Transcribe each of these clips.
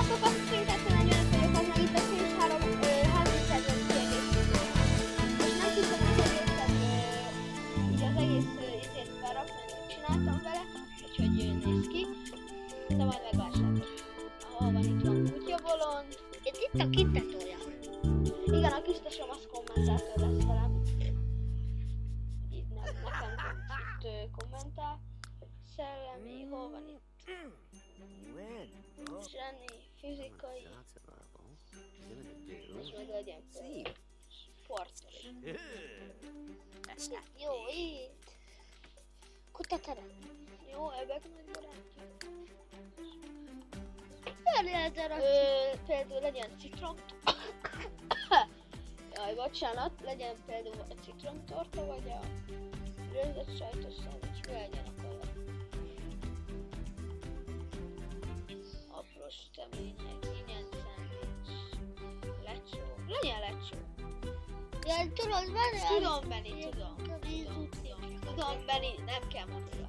Sziasztok, azt szintet 40 vagyok, az meg itt a Sims 3 házi kedvenc kiegészítő. Most nem tudtam az egészet, így az egész csináltam vele, úgyhogy néz ki. Ahol van itt van kutyabolond. Itt itt a kitatója. Igen, a kis az kommentátor lesz velem. Itt ne, nekem itt kommentál. Szellemi, hol? When? Zseni, fizikai, do. meg legyen sportos. Jó, itt. Kutaterem. Jó, ebben nagy barátja. Ö, például legyen citrom. Jaj, bocsánat, legyen például a citromtorta, vagy a rögzött sajtos szendvics, mi legyen sütemények, ingyen lecsó, legyen lecsó. Ilyen tudod, van. Tudom, Benni, tudom, tudom, tudom, tudom, Benni, nem kell mondani.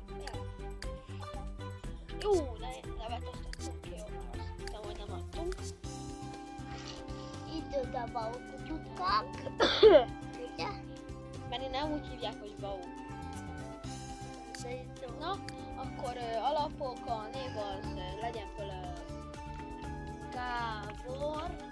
Jó, ne, nevet azt adtunk ki, jó, már azt hittem, hogy nem adtunk. Itt a baukutyutkák. Ugye? Benni nem úgy hívják, hogy Bau. Na, akkor ö, alapok, a név sabor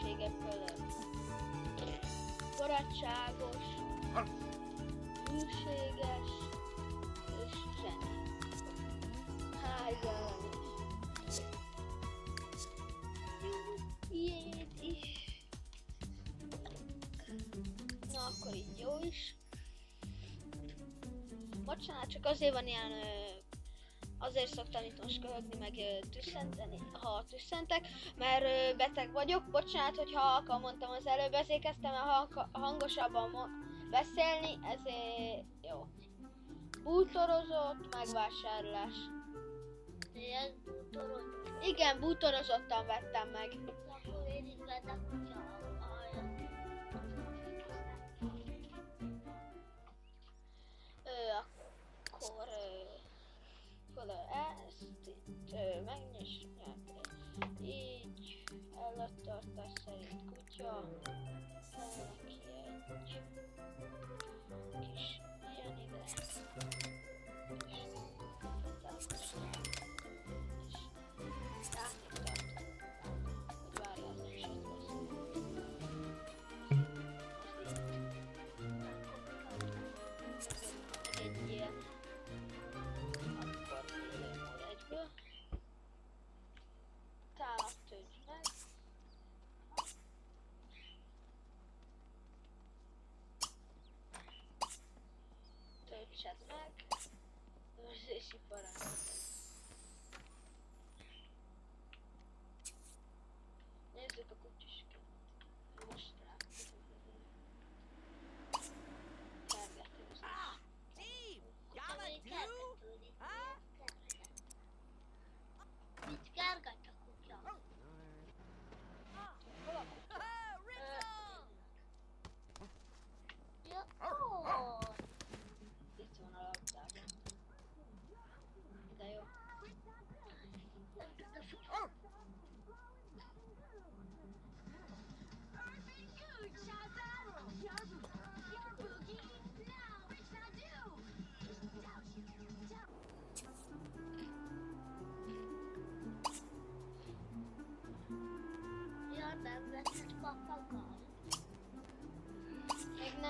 személyisége fölött barátságos, hűséges és. Hájjal is. Ilyet is. Na akkor így jó is. Bocsánat, csak azért van ilyen ö, azért szoktam itt most köhögni, meg tüsszenteni, ha tüsszentek, mert beteg vagyok. Bocsánat, hogy halka mondtam az előbb, ezért kezdtem el hangosabban beszélni, ezért jó. Bútorozott megvásárlás. Ilyen. Igen, bútorozottan vettem meg. Akkor én is vettem, fechado. Vamos deixar parar.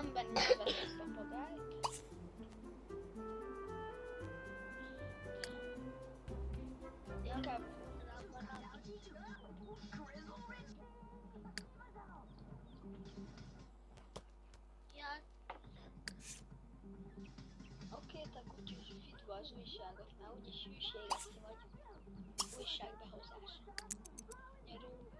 szemben nevet egy papagájt. Oké, te kutyus, vidd be az újságot, mert úgyis hűségeszi vagy újságbehozás. Gyerünk!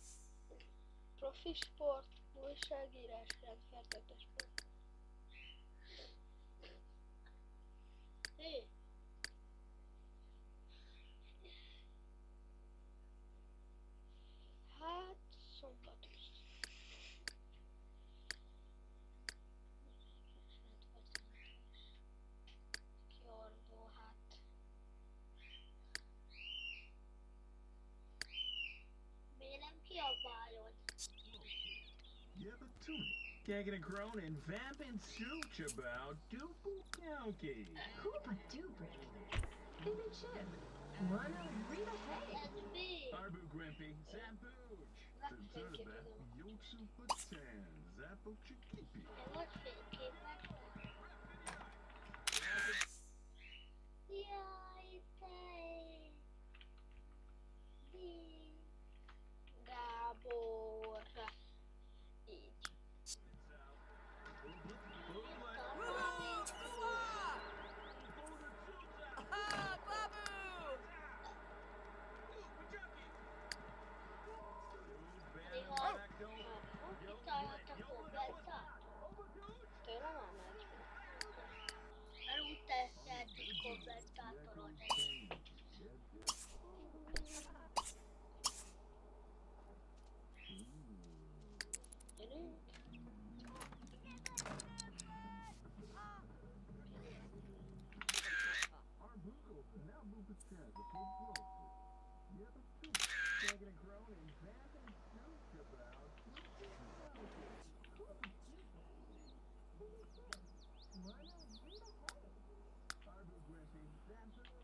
Profi sport, újságírás, rendferdete sport. Hé, Hát, to me. Taking a groan and vamping such about Doofle Donkey. Hoopa Doobrick. Baby Chip. Mono Rita Hay. That's me. Arbu Grimpy. Zampooch. Zampooch. Yotsu Putan. Zappo Chikipi. And watch it? Keep Yeah, I say. Gabo. Damn.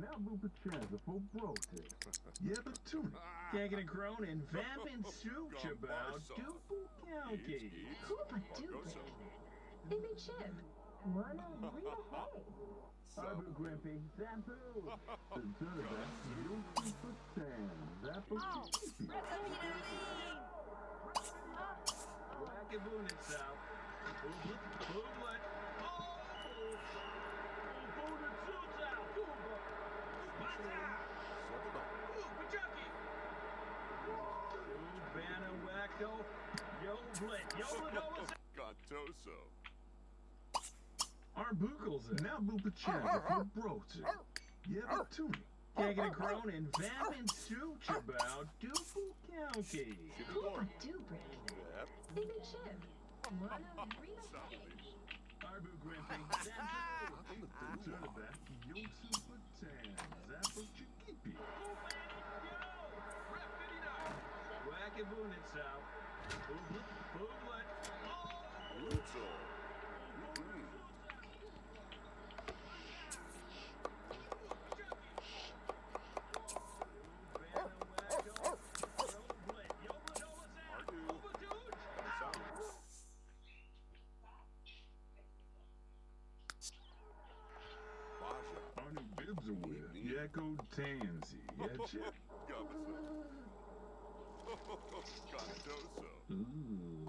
now Lupa Chazafo. Yeah, the tunic. Gagging a groan and vamping soups about Duple County. Lupa Duple. Baby Chip. Mana Rita Hay. Arbor Grimpy, Zampoo. Zerba, Milky Footsand, Zappo. Oh, Wackaboon itself. Yo Blit! Yo Lenoa! Our boogles are now boopachag if you broach it. Yeah, to me. Taking a groan and vamping such about Duple County. Super Dubrick. Even Chip. One of three. Arbu Grimpy. Turnaback. Yo Super Tan. Zappa Chikipi. Wackabunitsau. Booblet. Booblet. Booblet. Jacko Tansy, getcha? Ooh.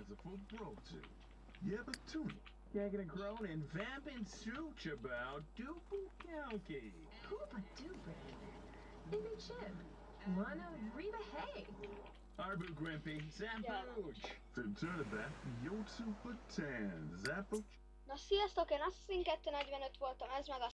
Merciful bro too. Yeah, but too. Gagging and groan and vamping such about Dupu Kalki. Hoopa Doopa. Baby Chip. Lana Reba Hay. Arbu Grimpy. Zampooch. Többet Jotsu Patán. Zampooch. Na sziasztok, én azt hiszem 245 voltam, ez meg a